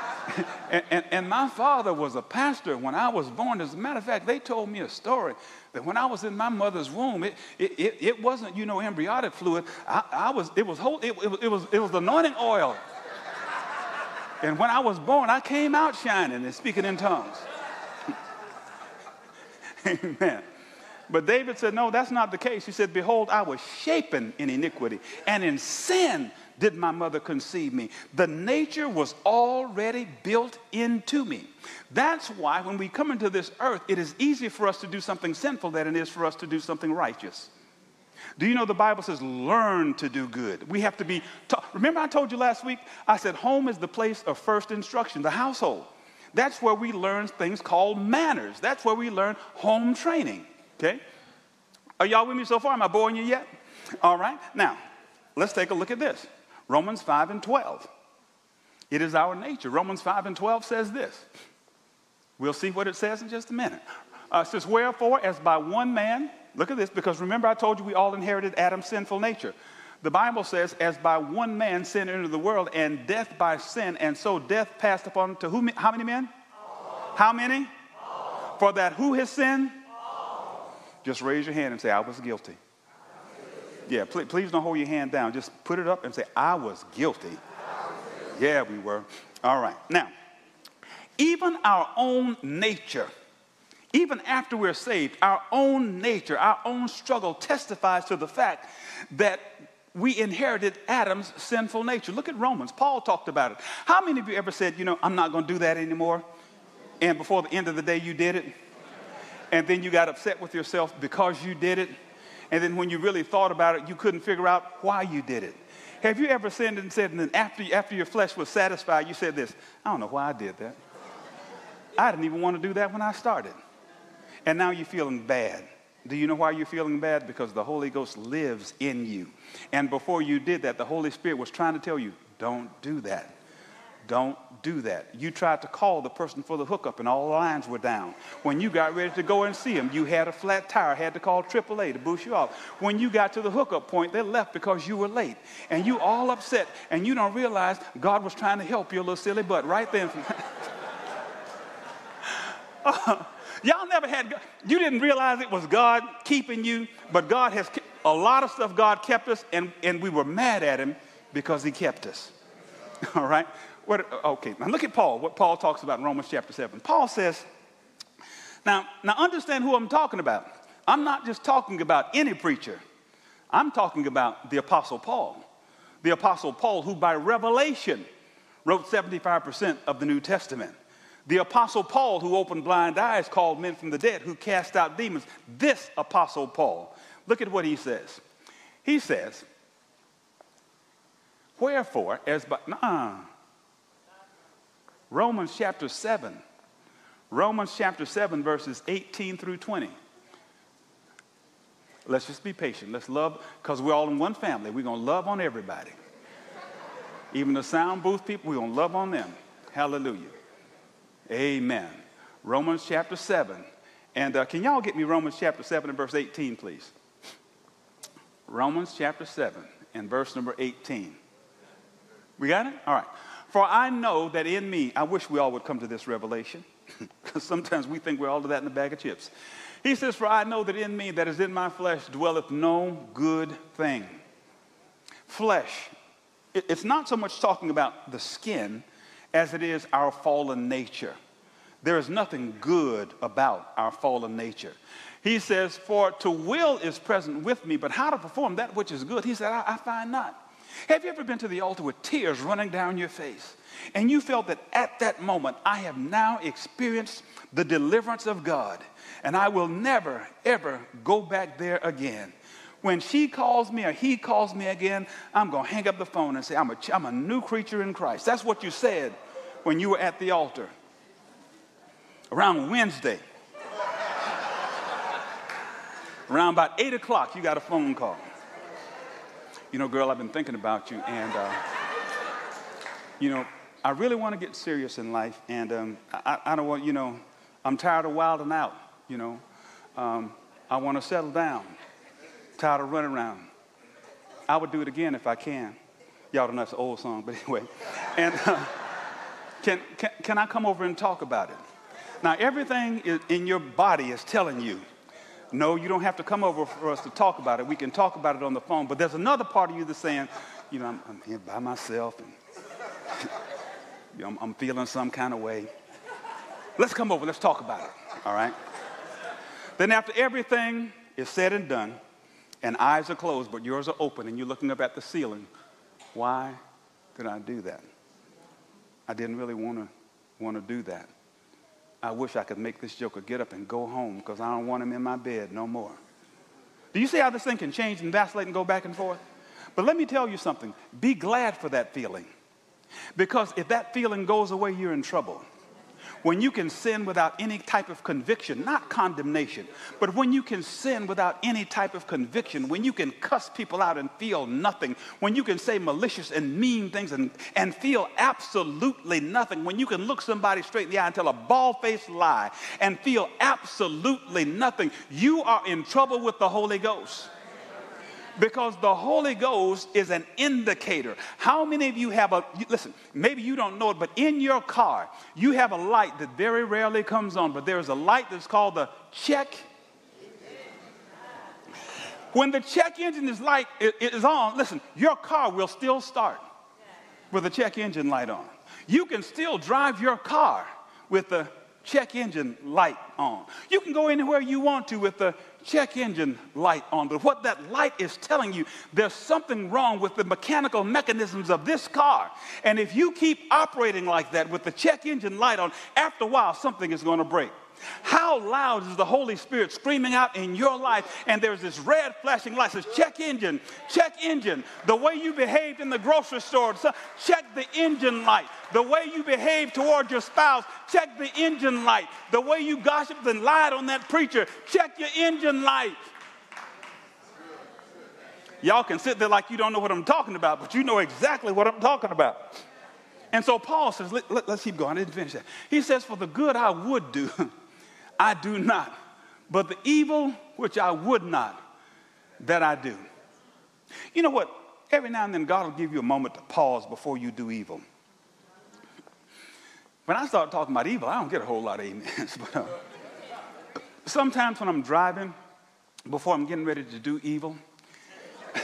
and, and, and, my father was a pastor when I was born. As a matter of fact, they told me a story that when I was in my mother's womb, it, it, it, it wasn't, you know, embryonic fluid. I, I was, it was, it, it, was, it, was, it was anointing oil. And when I was born, I came out shining and speaking in tongues. Amen. But David said, No, that's not the case. He said, Behold, I was shapen in iniquity, and in sin did my mother conceive me. The nature was already built into me. That's why when we come into this earth, it is easier for us to do something sinful than it is for us to do something righteous. Do you know the Bible says learn to do good? We have to be taught. Remember, I told you last week, I said home is the place of first instruction, the household. That's where we learn things called manners. That's where we learn home training. Okay? Are y'all with me so far? Am I boring you yet? All right. Now, let's take a look at this Romans 5 and 12. It is our nature. Romans 5 and 12 says this. We'll see what it says in just a minute. Uh, it says, Wherefore, as by one man, Look at this, because remember I told you we all inherited Adam's sinful nature. The Bible says, as by one man sin entered the world, and death by sin, and so death passed upon to who, how many men? All. How many? All. For that who has sinned? All. Just raise your hand and say, I was guilty. Yeah, please, please, don't hold your hand down. Just put it up and say. I was guilty. Yeah, we were. All right. Now, even our own nature even after we're saved, our own nature, our own struggle testifies to the fact that we inherited Adam's sinful nature. Look at Romans. Paul talked about it. How many of you ever said, you know, I'm not going to do that anymore? And before the end of the day, you did it? And then you got upset with yourself because you did it? And then when you really thought about it, you couldn't figure out why you did it. Have you ever sinned and said, and then after, after your flesh was satisfied, you said this, I don't know why I did that. I didn't even want to do that when I started and now you're feeling bad. Do you know why you're feeling bad? Because the Holy Ghost lives in you. And before you did that, the Holy Spirit was trying to tell you, don't do that. Don't do that. You tried to call the person for the hookup and all the lines were down. When you got ready to go and see them, you had a flat tire, had to call AAA to boost you off. When you got to the hookup point, they left because you were late. And you all upset and you don't realize God was trying to help your little silly butt right then. Uh, Y'all never had, you didn't realize it was God keeping you, but God has, a lot of stuff God kept us, and, and we were mad at Him because He kept us. All right? What, okay, now look at Paul, what Paul talks about in Romans chapter 7. Paul says, now, now understand who I'm talking about. I'm not just talking about any preacher, I'm talking about the Apostle Paul. The Apostle Paul, who by revelation wrote 75% of the New Testament. The apostle Paul, who opened blind eyes, called men from the dead, who cast out demons. This apostle Paul, look at what he says. He says, Wherefore, as by, nah, Romans chapter 7, Romans chapter 7, verses 18 through 20. Let's just be patient. Let's love, because we're all in one family. We're going to love on everybody. Even the sound booth people, we're going to love on them. Hallelujah. Amen. Romans chapter 7. And uh, can y'all get me Romans chapter 7 and verse 18, please? Romans chapter 7 and verse number 18. We got it? All right. For I know that in me, I wish we all would come to this revelation, because sometimes we think we're all of that in a bag of chips. He says, For I know that in me, that is in my flesh, dwelleth no good thing. Flesh. It's not so much talking about the skin, as it is our fallen nature. There is nothing good about our fallen nature. He says, For to will is present with me, but how to perform that which is good, he said, I, I find not. Have you ever been to the altar with tears running down your face? And you felt that at that moment, I have now experienced the deliverance of God, and I will never, ever go back there again. When she calls me or he calls me again, I'm going to hang up the phone and say, I'm a, I'm a new creature in Christ. That's what you said when you were at the altar. Around Wednesday, around about 8 o'clock, you got a phone call. You know, girl, I've been thinking about you, and, uh, you know, I really want to get serious in life, and um, I, I, don't want, you know, I'm tired of wilding out, you know. Um, I want to settle down tired of running around. I would do it again if I can. Y'all don't know it's an old song, but anyway. And uh, can, can, can I come over and talk about it? Now, everything in your body is telling you, no, you don't have to come over for us to talk about it. We can talk about it on the phone. But there's another part of you that's saying, you know, I'm, I'm here by myself and you know, I'm, I'm feeling some kind of way. Let's come over. Let's talk about it. All right? Then, after everything is said and done, and eyes are closed, but yours are open, and you're looking up at the ceiling. Why did I do that? I didn't really want to want to do that. I wish I could make this joker get up and go home because I don't want him in my bed no more. Do you see how this thing can change and vacillate and go back and forth? But let me tell you something. Be glad for that feeling. Because if that feeling goes away, you're in trouble when you can sin without any type of conviction, not condemnation, but when you can sin without any type of conviction, when you can cuss people out and feel nothing, when you can say malicious and mean things and, and feel absolutely nothing, when you can look somebody straight in the eye and tell a bald faced lie and feel absolutely nothing, you are in trouble with the Holy Ghost because the Holy Ghost is an indicator. How many of you have a, listen, maybe you don't know it, but in your car, you have a light that very rarely comes on, but there's a light that's called the check. When the check engine is light is on, listen, your car will still start with the check engine light on. You can still drive your car with the check engine light on. You can go anywhere you want to with the check engine light on. But what that light is telling you, there's something wrong with the mechanical mechanisms of this car. And if you keep operating like that with the check engine light on, after a while, something is going to break. How loud is the Holy Spirit screaming out in your life? And there's this red flashing light says, check engine, check engine. The way you behaved in the grocery store, check the engine light. The way you behaved toward your spouse, check the engine light. The way you gossiped and lied on that preacher, check your engine light. Y'all can sit there like you don't know what I'm talking about, but you know exactly what I'm talking about. And so Paul says, let, us let, keep going. I didn't finish that. He says, For the good I would do, I do not. But the evil which I would not, that I do. You know what? Every now and then, God will give you a moment to pause before you do evil. When I start talking about evil, I don't get a whole lot of amens. But uh, sometimes when I'm driving, before I'm getting ready to do evil,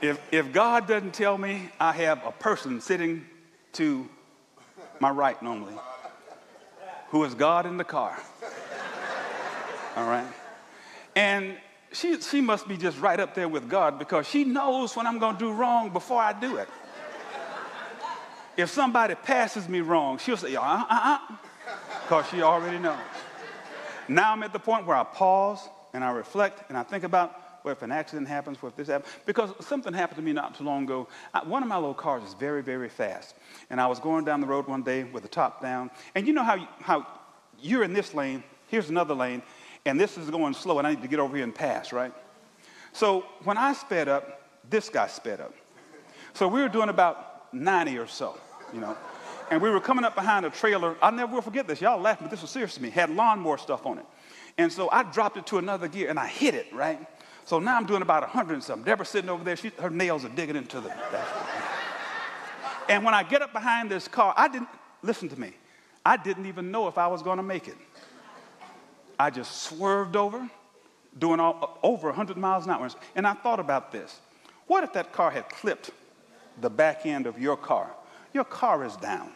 if, if God doesn't tell me I have a person sitting to my right normally, who is God in the car. All right? And she, she must be just right up there with God because she knows when I'm going to do wrong before I do it. If somebody passes me wrong, she'll say, uh uh uh, because she already knows. Now I'm at the point where I pause and I reflect and I think about if an accident happens, what if this happens? Because something happened to me not too long ago. I, one of my little cars is very, very fast. And I was going down the road one day with the top down. And you know how, you, how you're in this lane, here's another lane, and this is going slow, and I need to get over here and pass, right? So when I sped up, this guy sped up. So we were doing about 90 or so, you know. And we were coming up behind a trailer. I'll never will forget this. Y'all laughing, but this was serious to me. Had lawnmower stuff on it. And so I dropped it to another gear and I hit it, right? So now I'm doing about 100 and something. Deborah's sitting over there, she, her nails are digging into the dashboard. and when I get up behind this car, I didn't, listen to me, I didn't even know if I was going to make it. I just swerved over, doing all, over 100 miles an hour. And I thought about this. What if that car had clipped the back end of your car? Your car is down.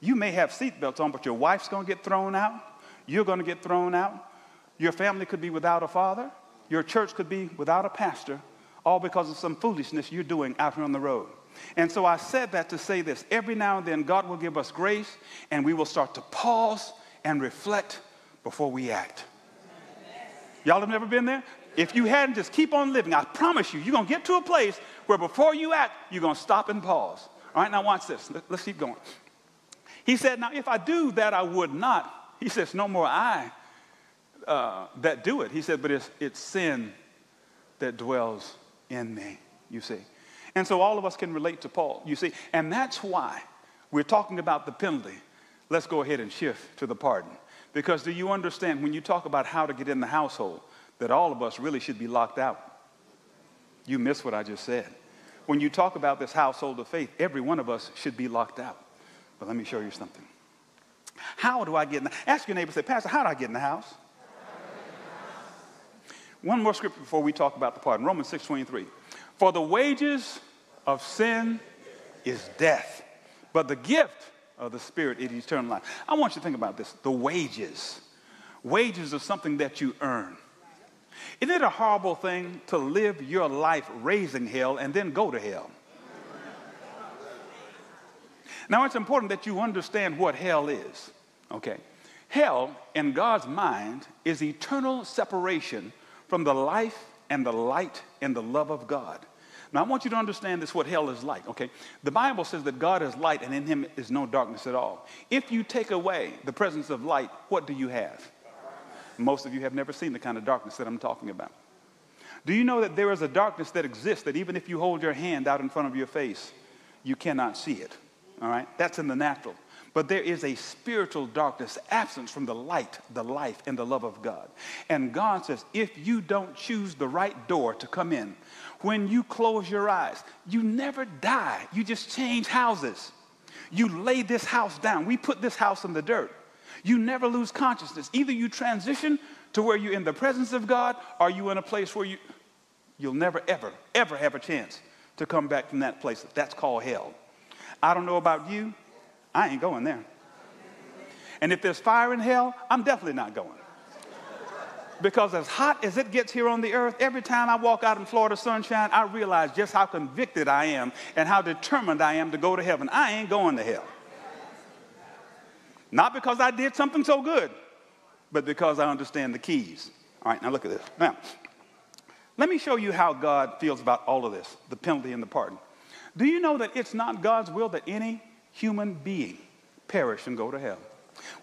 You may have seatbelts on, but your wife's going to get thrown out. You're going to get thrown out. Your family could be without a father. Your church could be without a pastor, all because of some foolishness you're doing out here on the road. And so I said that to say this every now and then, God will give us grace, and we will start to pause and reflect before we act. Y'all have never been there? If you hadn't, just keep on living. I promise you, you're going to get to a place where before you act, you're going to stop and pause. All right, now watch this. Let's keep going. He said, Now, if I do that, I would not. He says, No more I, uh, that do it. He said, but it's, it's sin that dwells in me, you see. And so all of us can relate to Paul, you see. And that's why we're talking about the penalty. Let's go ahead and shift to the pardon. Because do you understand when you talk about how to get in the household, that all of us really should be locked out? You miss what I just said. When you talk about this household of faith, every one of us should be locked out. But let me show you something. How do I get in the Ask your neighbor, say, Pastor, how do I get in the house? One more scripture before we talk about the pardon. Romans 6:23. For the wages of sin is death, but the gift of the Spirit is eternal life. I want you to think about this. The wages. Wages are something that you earn. Isn't it a horrible thing to live your life raising hell and then go to hell? Now, it's important that you understand what hell is. Okay. Hell, in God's mind, is eternal separation from the life and the light and the love of God. Now, I want you to understand this what hell is like, okay? The Bible says that God is light and in him is no darkness at all. If you take away the presence of light, what do you have? Most of you have never seen the kind of darkness that I'm talking about. Do you know that there is a darkness that exists that even if you hold your hand out in front of your face, you cannot see it? All right? That's in the natural. But there is a spiritual darkness, absence from the light, the life, and the love of God. And God says, if you don't choose the right door to come in, when you close your eyes, you never die. You just change houses. You lay this house down. We put this house in the dirt. You never lose consciousness. Either you transition to where you're in the presence of God, or you in a place where you, you'll never, ever, ever have a chance to come back from that place. That's called hell. I don't know about you, I ain't going there. And if there's fire in hell, I'm definitely not going. Because as hot as it gets here on the earth, every time I walk out in Florida sunshine, I realize just how convicted I am and how determined I am to go to heaven. I ain't going to hell. Not because I did something so good, but because I understand the keys. All right, now look at this. Now, let me show you how God feels about all of this the penalty and the pardon. Do you know that it's not God's will that any human being perish and go to hell?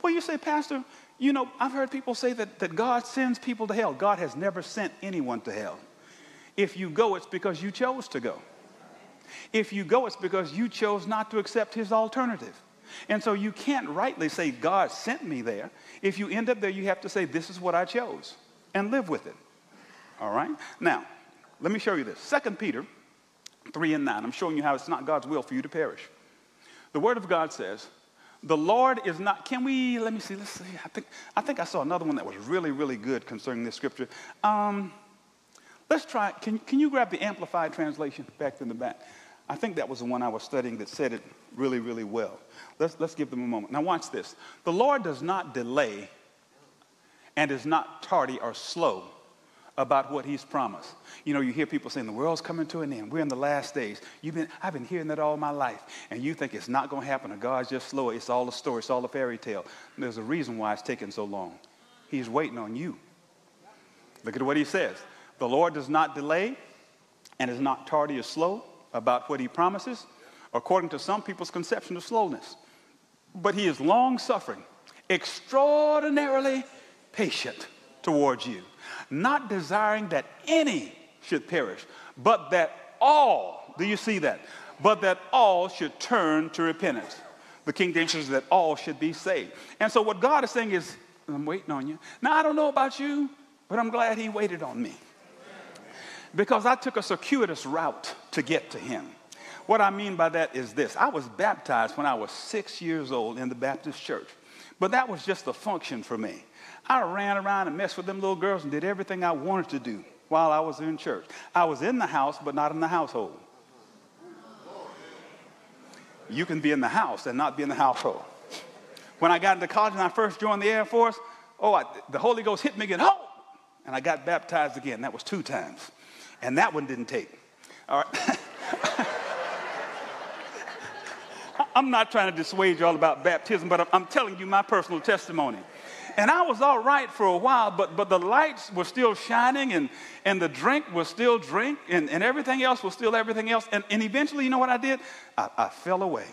Well, you say, Pastor, you know, I've heard people say that, that God sends people to hell. God has never sent anyone to hell. If you go, it's because you chose to go. If you go, it's because you chose not to accept his alternative. And so you can't rightly say, God sent me there. If you end up there, you have to say, This is what I chose and live with it. All right? Now, let me show you this. 2 Peter 3 and 9. I'm showing you how it's not God's will for you to perish. The Word of God says, the Lord is not, can we, let me see, let's see. I think I, think I saw another one that was really, really good concerning this scripture. Um, let's try, can, can you grab the Amplified translation back in the back? I think that was the one I was studying that said it really, really well. Let's, let's give them a moment. Now, watch this. The Lord does not delay and is not tardy or slow about what he's promised. You know, you hear people saying the world's coming to an end. We're in the last days. You've been, I've been hearing that all my life. And you think it's not going to happen or God's just slow. It's all a story. It's all a fairy tale. There's a reason why it's taking so long. He's waiting on you. Look at what he says. The Lord does not delay and is not tardy or slow about what he promises, according to some people's conception of slowness. But he is long suffering, extraordinarily patient towards you, not desiring that any should perish, but that all, do you see that? But that all should turn to repentance. The King James says that all should be saved. And so what God is saying is, I'm waiting on you. Now, I don't know about you, but I'm glad he waited on me. Because I took a circuitous route to get to him. What I mean by that is this I was baptized when I was six years old in the Baptist church, but that was just a function for me. I ran around and messed with them little girls and did everything I wanted to do while I was in church. I was in the house, but not in the household. You can be in the house and not be in the household. When I got into college and I first joined the Air Force, oh, I, the Holy Ghost hit me again. Oh! And I got baptized again. That was two times. And that one didn't take. All right. I'm not trying to dissuade you all about baptism, but I'm telling you my personal testimony. And I was all right for a while, but, but the lights were still shining and, and the drink was still drink and, and everything else was still everything else. And, and eventually, you know what I did? I, I fell away.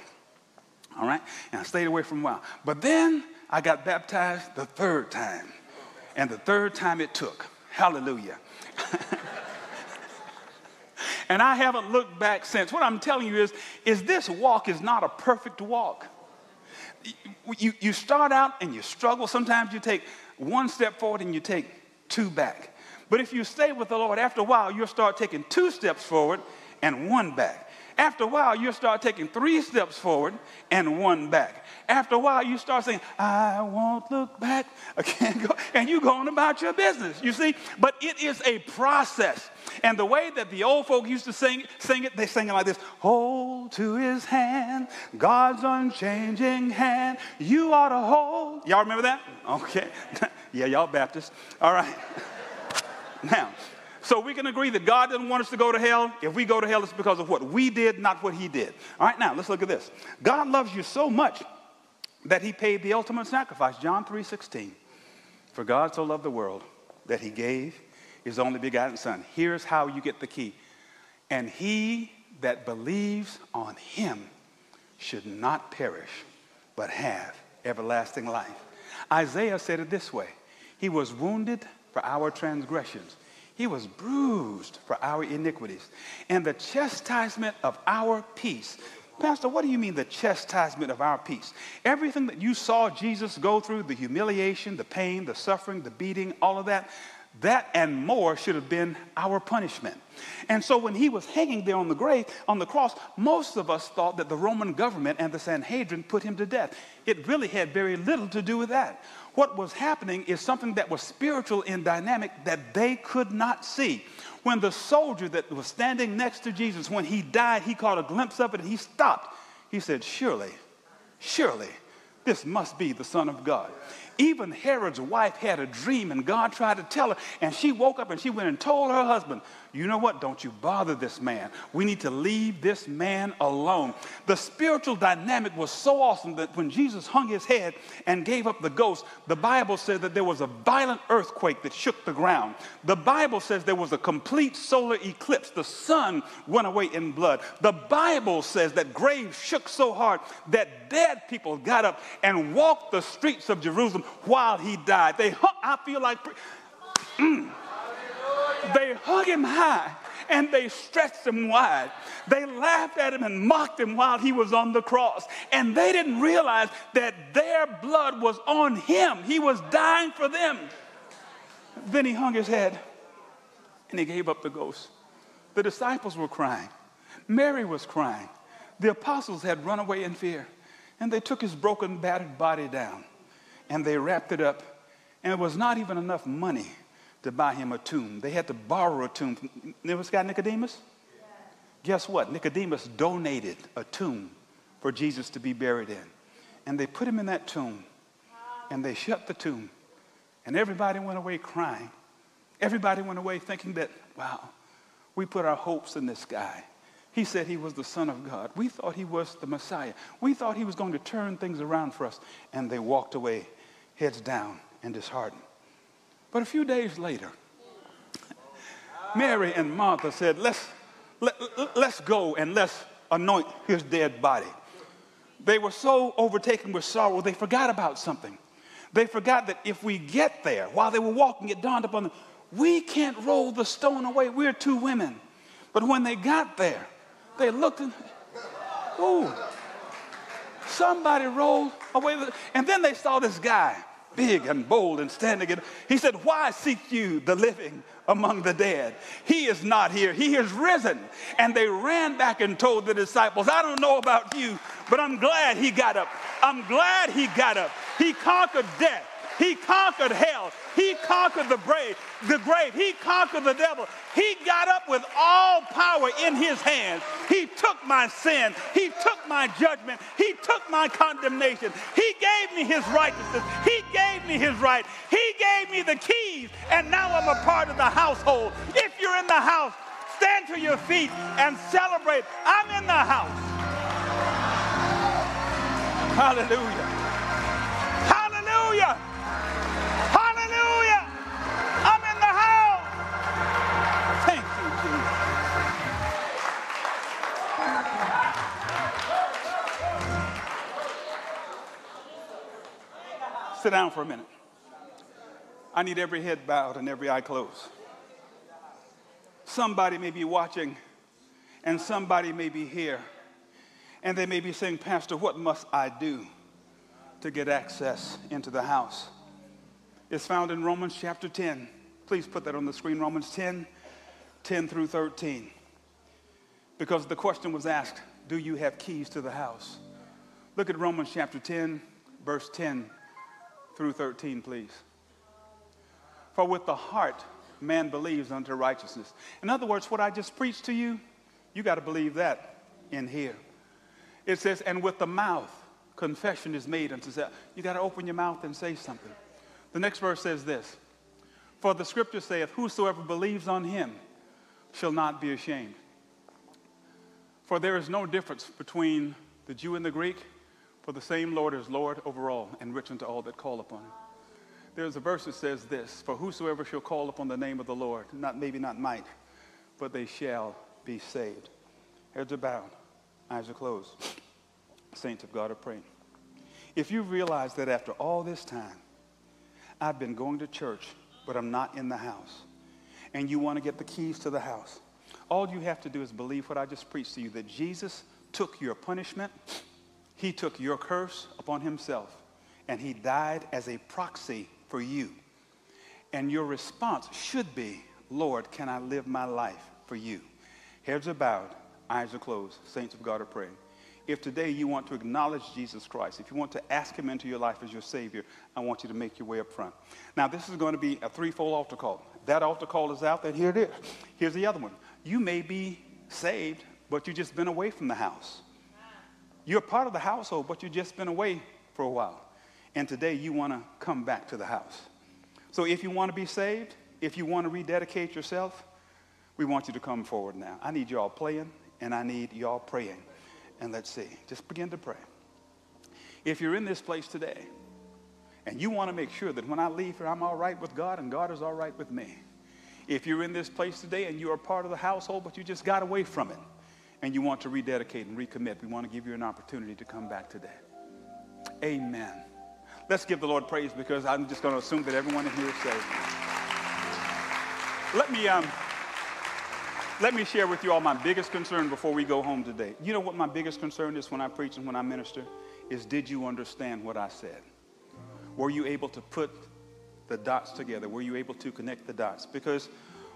All right? And I stayed away for a while. But then I got baptized the third time. And the third time it took. Hallelujah. and I haven't looked back since. What I'm telling you is, is this walk is not a perfect walk you, you start out and you struggle. Sometimes you take one step forward and you take two back. But if you stay with the Lord, after a while, you'll start taking two steps forward and one back. After a while, you'll start taking three steps forward and one back. After a while, you start saying, I won't look back. I can't go. And you going about your business, you see? But it is a process. And the way that the old folk used to sing, sing it, they sing it like this Hold to his hand, God's unchanging hand. You ought to hold. Y'all remember that? Okay. yeah, y'all Baptists. All right. now, so we can agree that God doesn't want us to go to hell. If we go to hell, it's because of what we did, not what he did. All right, now let's look at this. God loves you so much that he paid the ultimate sacrifice. John 3:16. For God so loved the world that he gave his only begotten son. Here's how you get the key. And he that believes on him should not perish, but have everlasting life. Isaiah said it this way He was wounded for our transgressions, he was bruised for our iniquities. And the chastisement of our peace. Pastor, what do you mean the chastisement of our peace? Everything that you saw Jesus go through, the humiliation, the pain, the suffering, the beating, all of that, that and more should have been our punishment. And so when he was hanging there on the grave, on the cross, most of us thought that the Roman government and the Sanhedrin put him to death. It really had very little to do with that. What was happening is something that was spiritual in dynamic that they could not see. When the soldier that was standing next to Jesus, when he died, he caught a glimpse of it and he stopped. He said, Surely, surely, this must be the Son of God. Even Herod's wife had a dream, and God tried to tell her, and she woke up and she went and told her husband, You know what? Don't you bother this man. We need to leave this man alone. The spiritual dynamic was so awesome that when Jesus hung his head and gave up the ghost, the Bible said that there was a violent earthquake that shook the ground. The Bible says there was a complete solar eclipse. The sun went away in blood. The Bible says that graves shook so hard that dead people got up and walked the streets of Jerusalem while he died. They, I feel like, mm, they hung him high and they stretched him wide. They laughed at him and mocked him while he was on the cross. And they didn't realize that their blood was on him. He was dying for them. Then he hung his head and he gave up the ghost. The disciples were crying. Mary was crying. The apostles had run away in fear. And they took his broken, battered body down and they wrapped it up. And it was not even enough money to buy him a tomb. They had to borrow a tomb. You know what's Nicodemus? Guess what? Nicodemus donated a tomb for Jesus to be buried in. And they put him in that tomb and they shut the tomb. And everybody went away crying. Everybody went away thinking that, wow, we put our hopes in this guy. He said he was the Son of God. We thought he was the Messiah. We thought he was going to turn things around for us. And they walked away, heads down and disheartened. But a few days later, Mary and Martha said, let's, let, let's go and let's anoint his dead body. They were so overtaken with sorrow, they forgot about something. They forgot that if we get there, while they were walking, it dawned upon them, we can't roll the stone away. We're two women. But when they got there, they looked and, ooh, somebody rolled away. And then they saw this guy big and bold and standing. And he said, Why seek you the living among the dead? He is not here. He is risen. And they ran back and told the disciples, I don't know about you, but I'm glad he got up. I'm glad he got up. He conquered death. He conquered hell. He conquered the grave, the grave. He conquered the devil. He got up with all power in his hands. He took my sin. He took my judgment. He took my condemnation. He gave me his righteousness. He me his right. He gave me the keys. And now I'm a part of the household. If you're in the house, stand to your feet and celebrate. I'm in the house. Hallelujah. Hallelujah. Sit down for a minute. I need every head bowed and every eye closed. Somebody may be watching and somebody may be here and they may be saying, Pastor, what must I do to get access into the house? It's found in Romans chapter 10. Please put that on the screen, Romans 10, 10 through 13. Because the question was asked, Do you have keys to the house? Look at Romans chapter 10, verse 10 through 13, please. For with the heart man believes unto righteousness. In other words, what I just preached to you, you got to believe that in here. It says, and with the mouth confession is made unto self. You got to open your mouth and say something. The next verse says this For the scripture saith, Whosoever believes on him shall not be ashamed. For there is no difference between the Jew and the Greek for the same Lord is Lord over all, and rich unto all that call upon him. There's a verse that says this For whosoever shall call upon the name of the Lord, not maybe not might, but they shall be saved. Heads are bowed, eyes are closed. Saints of God are praying. If you realize that after all this time, I've been going to church, but I'm not in the house, and you want to get the keys to the house, all you have to do is believe what I just preached to you that Jesus took your punishment he took your curse upon himself and he died as a proxy for you. And your response should be, Lord, can I live my life for you? Heads are bowed, eyes are closed, saints of God are praying. If today you want to acknowledge Jesus Christ, if you want to ask him into your life as your Savior, I want you to make your way up front. Now, this is going to be a threefold altar call. That altar call is out there. Here it is. Here's the other one. You may be saved, but you've just been away from the house. You're part of the household, but you've just been away for a while. and today you want to come back to the house. So if you want to be saved, if you want to rededicate yourself, we want you to come forward now. I need y'all playing, and I need y'all praying. And let's see, just begin to pray. If you're in this place today, and you want to make sure that when I leave here, I'm all right with God and God is all right with me. If you're in this place today and you are part of the household, but you just got away from it, and you want to rededicate and recommit, we want to give you an opportunity to come back today. Amen. Let's give the Lord praise because I'm just going to assume that everyone in here is saved. Let me, um, let me share with you all my biggest concern before we go home today. You know what my biggest concern is when I preach and when I minister? Is did you understand what I said? Were you able to put the dots together? Were you able to connect the dots? Because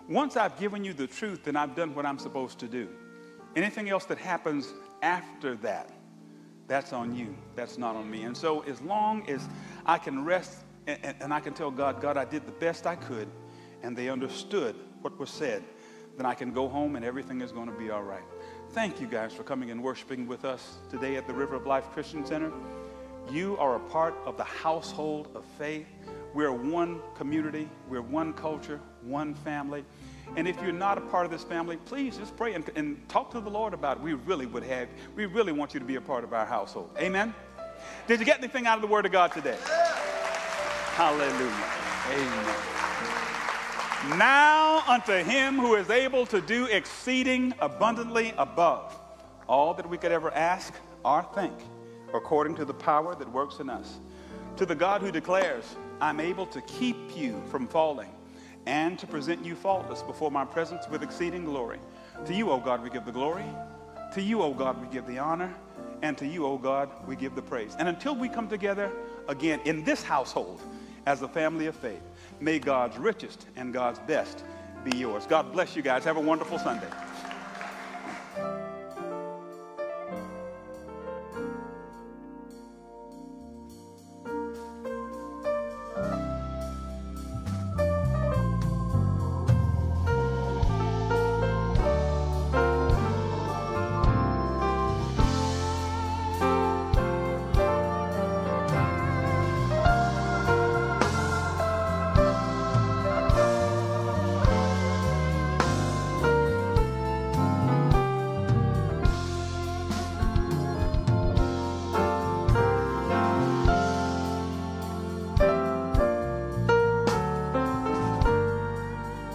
once I've given you the truth, then I've done what I'm supposed to do. Anything else that happens after that, that's on you. That's not on me. And so, as long as I can rest and, and, I can tell God, God, I did the best I could, and they understood what was said, then I can go home and everything is going to be all right. Thank you guys for coming and worshiping with us today at the River of Life Christian Center. You are a part of the household of faith. We're one community, we're one culture, one family. And if you're not a part of this family, please just pray and, and, talk to the Lord about it. We really would have, we really want you to be a part of our household. Amen? Did you get anything out of the Word of God today? Hallelujah. Amen. Now unto him who is able to do exceeding abundantly above all that we could ever ask or think, according to the power that works in us. To the God who declares, I'm able to keep you from falling and to present you faultless before my presence with exceeding glory. To you, O God, we give the glory. To you, O God, we give the honor. And to you, O God, we give the praise. And until we come together again in this household as a family of faith, may God's richest and God's best be yours. God bless you guys. Have a wonderful Sunday.